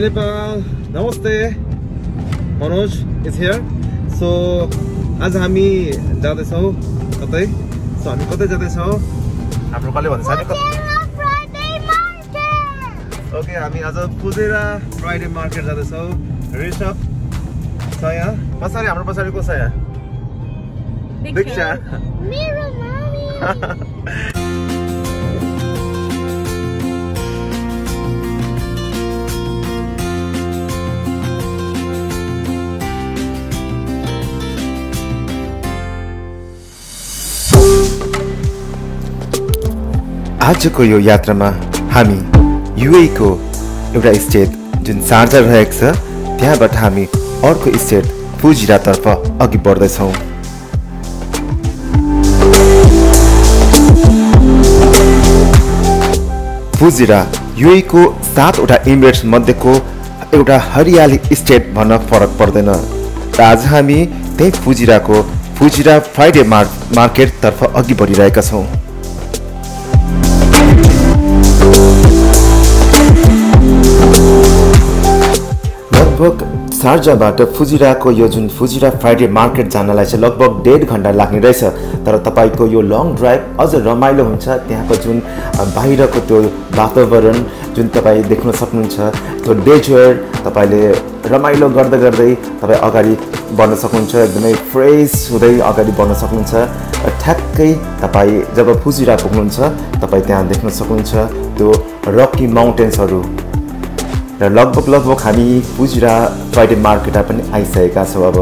नेपाल नमस्ते Manoj is here so आज हामी जाँदैछौँ कतै? सो हामी कतै जाँदैछौँ? हाम्रो कसले भन्छ ओके हामी आज पुजेर फ्राइडे मार्केट जाँदैछौँ। ऋषभ छ यहाँ? पछाडि हाम्रो पछाडि को छ यहाँ? दीक्षा आजको यो यात्रामा हामी युएको एउटा स्टेट जुन सार्जा रहेको छ त्यहाँबाट हामी अर्को स्टेट फुजिरातर्फ अघि बढ्दैछौँ। फुजिरा युएको सातवटा इमिरेट्स मध्येको एउटा हरियाली स्टेट भन्न फरक पर्दैन। र आज हामी त्यही फुजिराको फुजिरा फ्राइडे मार्क मार्केटतर्फ अघि बढिरहेका छौँ। सार्जाबाट फुजिराको यो जुन फुजिरा फ्राइडे मार्केट जानलाई चाहिँ लगभग डेढ घन्टा लाग्ने रहेछ तर तपाईँको यो लङ ड्राइभ अझ रमाइलो हुन्छ। त्यहाँको जुन बाहिरको त्यो वातावरण जुन तपाईँ देख्न सक्नुहुन्छ त्यो डेजर्ट तपाईँले रमाइलो गर्दै गर्दै तपाईँ अगाडि बढ्न सक्नुहुन्छ एकदमै फ्रेस हुँदै अगाडि बढ्न सक्नुहुन्छ। ठ्याक्कै तपाईँ जब फुजिरा पुग्नुहुन्छ तपाईँ त्यहाँ देख्न सक्नुहुन्छ त्यो रकी माउन्टेन्सहरू। र लगभग लगभग हामी पुजिरा फ्राइडे मार्केटमा पनि आइसकेका छौँ अब।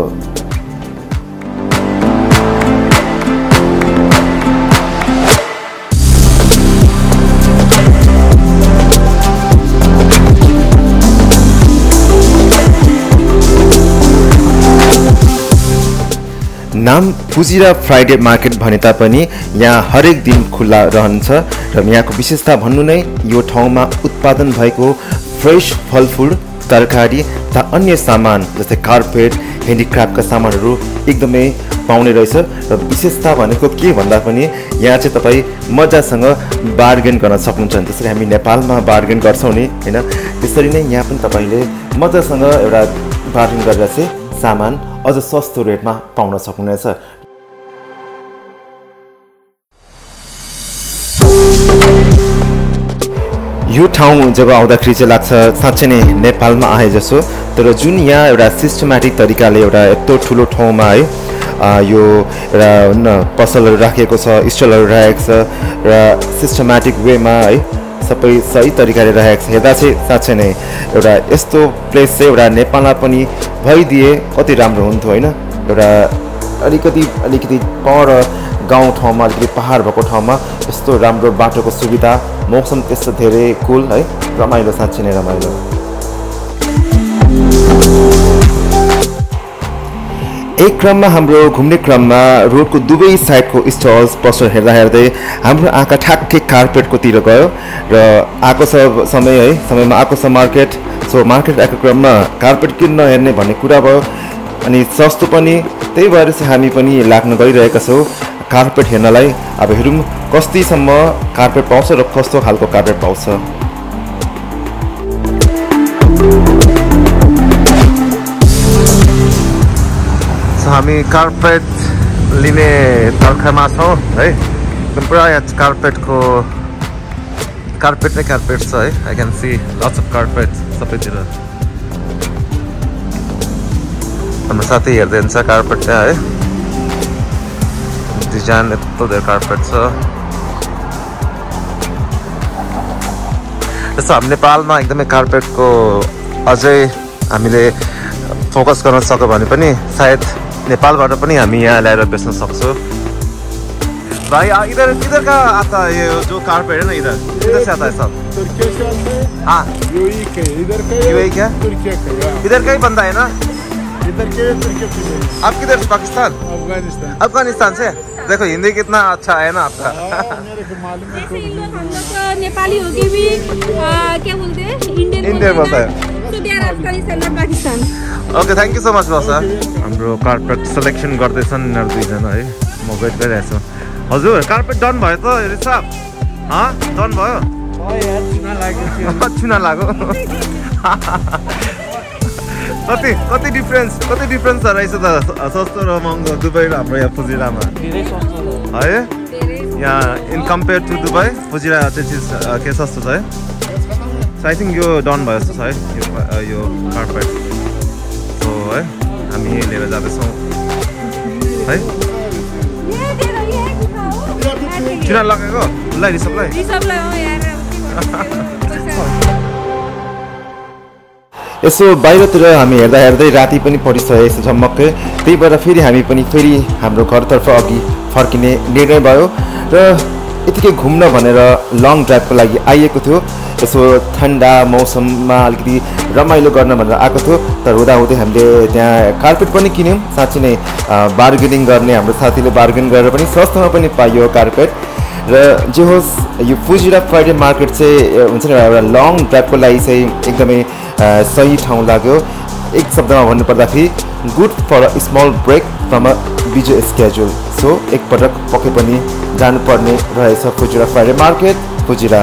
नाम फुजिरा फ्राइडे मार्केट भने तापनि यहाँ हरेक दिन खुल्ला रहन्छ र यहाँको विशेषता भन्नु नै यो ठाउँमा उत्पादन भएको फ्रेस फलफुल तरकारी तथा अन्य सामान जस्तै कार्पेट ह्यान्डिक्राफ्टका सामानहरू एकदमै पाउने रहेछ र विशेषता भनेको के भन्दा पनि यहाँ चाहिँ तपाईँ मजासँग बार्गेन गर्न सक्नुहुन्छ। त्यसरी हामी नेपालमा बार्गेन गर्छौँ नि होइन? त्यसरी नै यहाँ पनि तपाईँले मजासँग एउटा बार्गेन गरेर चाहिँ सामान अझ सस्तो रेटमा पाउन सक्नुहुनेछ। यो ठाउँ जब आउँदाखेरि चाहिँ लाग्छ साँच्चै नै नेपालमा आए जसो। तर जुन यहाँ एउटा सिस्टमेटिक तरिकाले एउटा यत्रो ठुलो ठाउँमा है यो एउटा पसलहरू राखिएको छ स्टलहरू राखेको छ र सिस्टमेटिक वेमा है सबै सही तरिकाले राखेको छ। हेर्दा चाहिँ साँच्चै नै एउटा यस्तो प्लेस चाहिँ एउटा नेपालमा पनि भइदिए कति राम्रो हुन्थ्यो होइन? एउटा अलिकति अलिकति पर गाउँ ठाउँमा अलिकति पहाड भएको ठाउँमा यस्तो राम्रो बाटोको सुविधा मौसम त्यस्तो धेरै कुल है रमाइलो साँच्चै नै रमाइलो। एक क्रममा हाम्रो घुम्ने क्रममा रोडको दुवै साइडको स्टल्स पसल हेर्दा हेर्दै हाम्रो आँखा ठ्याक्कै कार्पेटकोतिर गयो र आएको छ समय है समयमा आएको छ मार्केट। सो मार्केट आएको क्रममा कार्पेट किन नहेर्ने भन्ने कुरा भयो। अनि सस्तो पनि त्यही भएर चाहिँ हामी पनि लाग्न गइरहेका छौँ। कार्पेट हेर्नलाई अब हेरौँ। कतिसम्म कार्पेट पाउँछ र कस्तो खालको कार्पेट पाउँछ? हामी कार्पेट लिने तर्खामा छौँ है? एकदम पुरा यहाँ कार्पेटको कार्पेट नै कार्पेट छ है? I can see lots of carpet सबैतिर। हाम्रो साथी हेर्दै हुन्छ कार्पेट त्यहाँ है? डिजाइन यत्रो धेरै कार्पेट छ। जस्तो हामी नेपालमा एकदमै कार्पेटको अझै हामीले फोकस गर्न सक्यो भने पनि सायद नेपालबाट पनि हामी यहाँ ल्याएर बेच्न सक्छौँ। आ, इधर इधर का आता है ये जो कारपेट है ना इधर? इधर से आता है सब। हैं। यूएई के इधर का यूएई का। इधर का ही बंदा है ना? आप किधर से पाकिस्तान? अफगानिस्तान। अफगानिस्तान से? देखो हिंदी कितना अच्छा है ना आपका। नेपाली होके भी क्या बोलते हैं? इंडियन बोलता है। Okay thank you so much बस हाम्रो कार्पेट सेलेक्सन गर्दैछन् यिनीहरू दुईजना है। म वेट गरिरहेको छु। हजुर कार्पेट डन भयो त रिसाब डन भयो? चुना लाग्यो। कति कति डिफ्रेन्स कति डिफ्रेन्स छ रहेछ त? सस्तो र महँगो दुबई र हाम्रो यहाँ फुजिरामा? धेरै सस्तो छ। है? यहाँ in compare to Dubai Fujairah चाहिँ चिज के सस्तो छ है? सो आई थिङ्क यो डन भयो जस्तो छ है यो कार्पेट सो है हामी लिएर जाँदैछौँ। है? चुना लगाएको? उसलाई रिसपलाई? यसो बाहिरतिर हामी हेर्दा हेर्दै राति पनि परिसकेको छ झमक्कै। त्यही भएर फेरि हामी पनि फेरि हाम्रो घरतर्फ अघि फर्किने निर्णय भयो र यतिकै घुम्न भनेर लङ ड्राइभको लागि आइएको थियो। यसो ठन्डा मौसममा अलिकति रमाइलो गर्न भनेर आएको थियो। तर हुँदाहुँदै हामीले त्यहाँ कार्पेट पनि किन्यौँ। साँच्ची नै बार्गेनिङ गर्ने हाम्रो साथीले बार्गेन गरेर पनि सस्तोमा पनि पाइयो कार्पेट र जे होस् यो फुजिरा फ्राइडे मार्केट चाहिँ हुन्छ नि एउटा लङ ड्राइभको लागि चाहिँ एकदमै सही ठाउँ लाग्यो। एक शब्दमा भन्नुपर्दाखेरि good for a small break from a busy schedule so एकपटक पक्कै पनि जानुपर्ने रहेछ फुजिरा फ्राइडे मार्केट फुजिरा